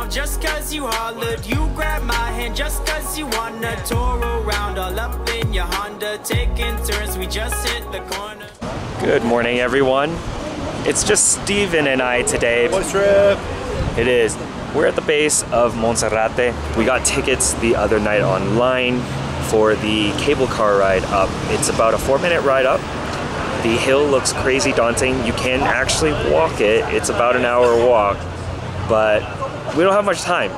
off just cause you hollered. You grabbed my hand just cause you wanna. Tour around all up in your Honda. Taking turns, we just hit the corner. Good morning, everyone. It's just Steven and I today. Boys trip. It is. We're at the base of Monserrate. We got tickets the other night online for the cable car ride up. It's about a four minute ride up. The hill looks crazy daunting. You can actually walk it. It's about an hour walk, but we don't have much time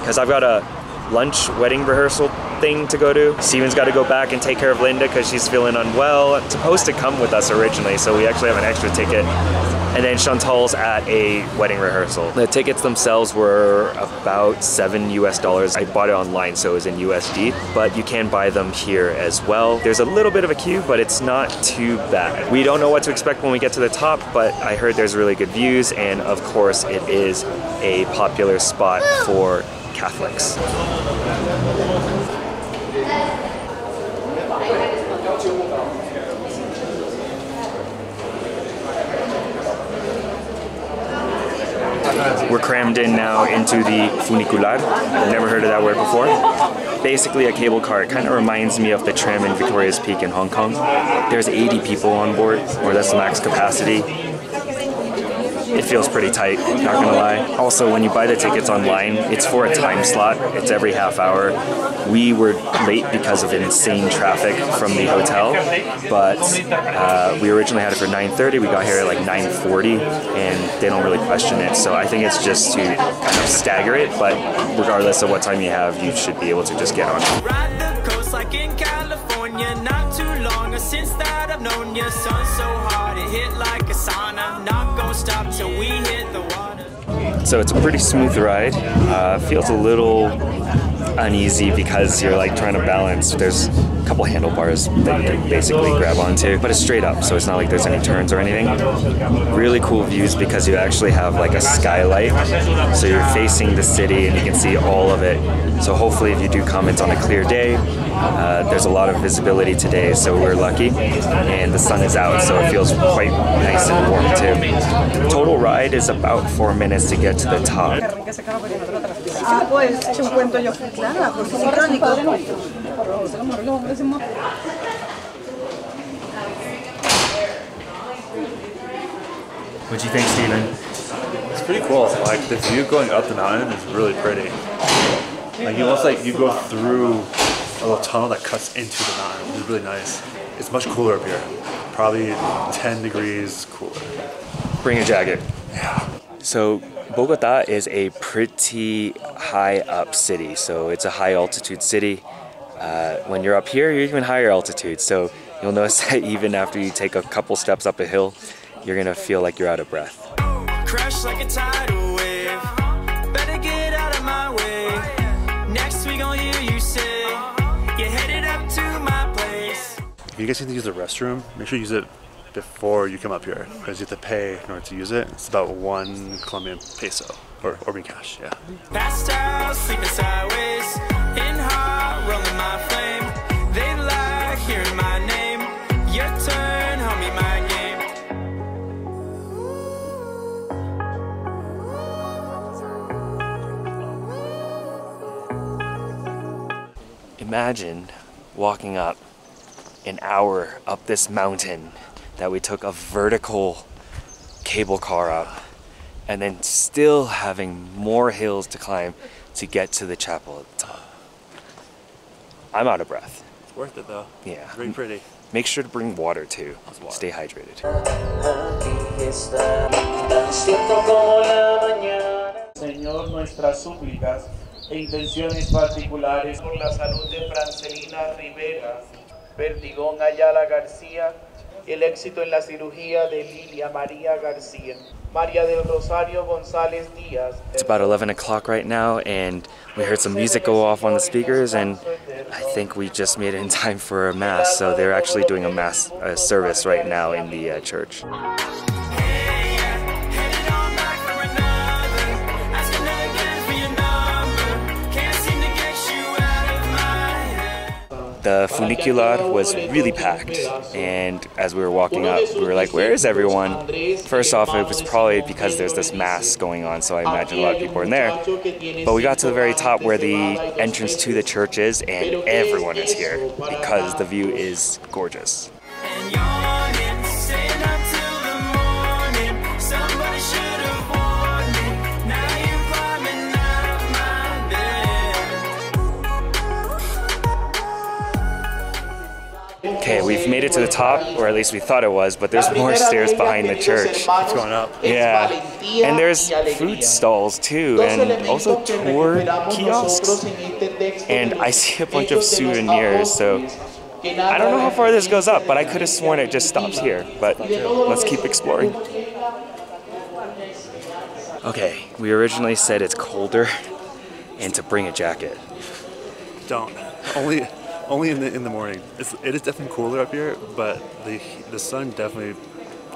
because I've got a lunch wedding rehearsal thing to go to. Steven's got to go back and take care of Linda because she's feeling unwell. It's supposed to come with us originally, so we actually have an extra ticket. And then Chantal's at a wedding rehearsal. The tickets themselves were about seven US dollars. I bought it online, so it was in USD, but you can buy them here as well. There's a little bit of a queue, but it's not too bad. We don't know what to expect when we get to the top, but I heard there's really good views, and of course, it is a popular spot for Catholics. We're crammed in now into the funicular. I've never heard of that word before. Basically a cable car. It kind of reminds me of the tram in Victoria's Peak in Hong Kong. There's 80 people on board, or that's the max capacity it feels pretty tight, not gonna lie. Also, when you buy the tickets online, it's for a time slot. It's every half hour. We were late because of insane traffic from the hotel, but uh, we originally had it for 9.30. We got here at like 9.40, and they don't really question it. So I think it's just to kind of stagger it, but regardless of what time you have, you should be able to just get on. Long since that I've known so hard, it hit like a sauna. Not gonna stop till we hit the water. So it's a pretty smooth ride. Uh, feels a little uneasy because you're like trying to balance. There's a couple handlebars that you can basically grab onto, but it's straight up, so it's not like there's any turns or anything. Really cool views because you actually have like a skylight, so you're facing the city and you can see all of it. So hopefully, if you do come, it's on a clear day. Uh, there's a lot of visibility today, so we're lucky, and the sun is out, so it feels quite nice and warm too. Total ride is about four minutes to get to the top. Ah, pues, eché un cuento yo. Claro, pues es crónico. What do you think, Steven? It's pretty cool. Like the view going up the mountain is really pretty. Like you almost like you go through a little tunnel that cuts into the mountain, which is really nice. It's much cooler up here. Probably 10 degrees cooler. Bring a jacket. Yeah. So Bogota is a pretty high up city, so it's a high altitude city. Uh, when you're up here, you're even higher altitude, so you'll notice that even after you take a couple steps up a hill, you're gonna feel like you're out of breath. Crash like a tidal wave. Better get out of my way. Next we gon' hear you say, You're headed up to my place. If you guys need to use the restroom, make sure you use it before you come up here because you have to pay in order to use it. It's about one Colombian peso or Orban cash, yeah. Passed out, sleeping sideways. In hot, rolling my flame. They like hearing my name. Your turn, homie, my game. Imagine walking up an hour up this mountain that we took a vertical cable car up and then still having more hills to climb to get to the chapel at the top. I'm out of breath. It's worth it though. Yeah. It's very pretty. Make sure to bring water too. water. Stay hydrated. Señor, nuestras súplicas e intenciones particulares por la salud de Francelina Rivera, Perdigón Ayala García, el éxito en la cirugía de Lilia María García, María del Rosario González Díaz. It's about 11 o'clock right now, and we heard some music go off on the speakers, and I think we just made it in time for a mass. So they're actually doing a mass uh, service right now in the uh, church. The funicular was really packed. And as we were walking up, we were like, where is everyone? First off, it was probably because there's this mass going on, so I imagine a lot of people are in there. But we got to the very top where the entrance to the church is, and everyone is here because the view is gorgeous. We've made it to the top, or at least we thought it was, but there's more stairs behind the church. It's going up. Yeah, and there's food stalls too, and also tour kiosks. And I see a bunch of souvenirs, so I don't know how far this goes up, but I could have sworn it just stops here. But let's keep exploring. Okay, we originally said it's colder and to bring a jacket. Don't. Only, only in the in the morning. It's, it is definitely cooler up here, but the the sun definitely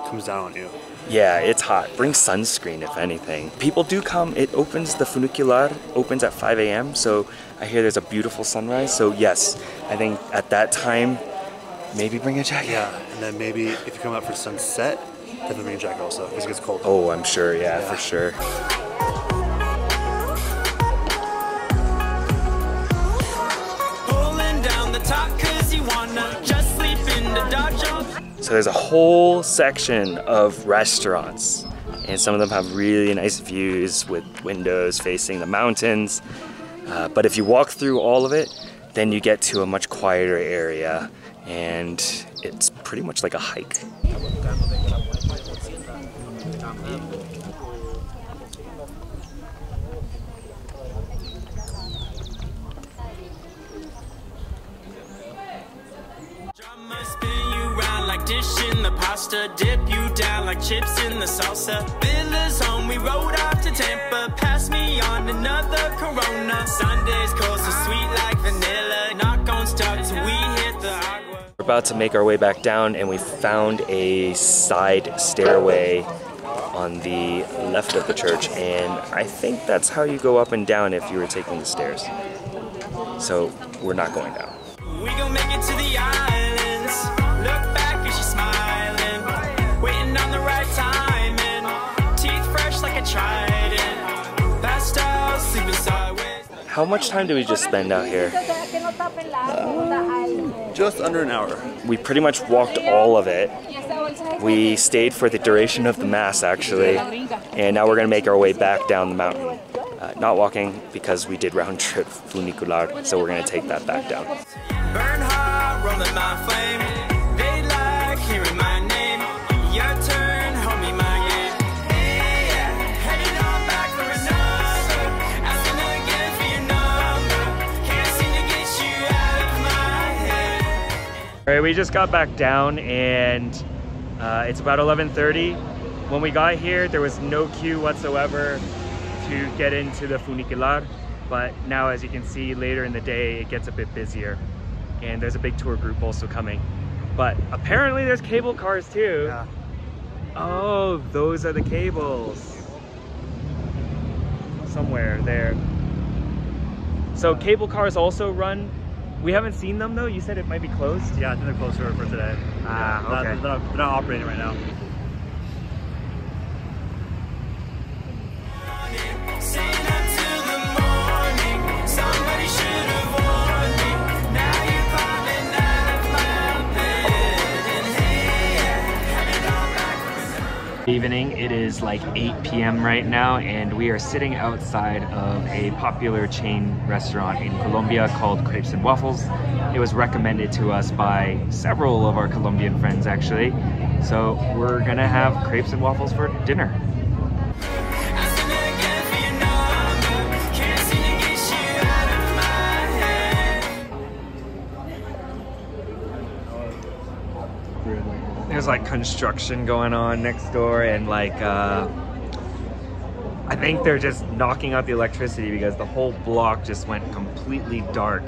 comes down on you. Yeah, it's hot. Bring sunscreen if anything. People do come. It opens, the funicular opens at 5 a.m. So I hear there's a beautiful sunrise. So yes, I think at that time, maybe bring a jacket. Yeah, and then maybe if you come out for sunset, definitely bring a jacket also because it gets cold. Oh, I'm sure. Yeah, for sure. So there's a whole section of restaurants, and some of them have really nice views with windows facing the mountains. Uh, but if you walk through all of it, then you get to a much quieter area, and it's pretty much like a hike. Pasta, dip you down like chips in the salsa. Villa's home, we rode off to Tampa. Pass me on another Corona. Sundays cold, so sweet like vanilla. Not gonna stop till we hit the agua. We're about to make our way back down, and we found a side stairway on the left of the church, and I think that's how you go up and down if you were taking the stairs. So we're not going down. We gon' make it to the. How much time do we just spend out here? Just under an hour. We pretty much walked all of it. We stayed for the duration of the mass actually, and now we're gonna make our way back down the mountain. Uh, not walking because we did round trip funicular, so we're gonna take that back down. All right, we just got back down and uh, it's about 11.30. When we got here, there was no queue whatsoever to get into the funicular. But now, as you can see, later in the day, it gets a bit busier. And there's a big tour group also coming. But apparently there's cable cars too. Yeah. Oh, those are the cables. Somewhere there. So cable cars also run. We haven't seen them though. You said it might be closed. Yeah, I think they're closed for today. Ah, Yeah, okay. They're not, they're not operating right now. Evening. It is like 8 p.m. right now, and we are sitting outside of a popular chain restaurant in Colombia called Crepes and Waffles. It was recommended to us by several of our Colombian friends, actually. So we're gonna have crepes and waffles for dinner. There's like construction going on next door, and like uh, I think they're just knocking out the electricity because the whole block just went completely dark.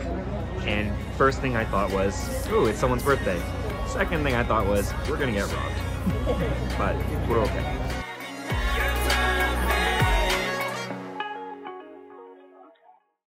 And first thing I thought was, "Ooh, it's someone's birthday." Second thing I thought was, "We're gonna get robbed," but we're okay.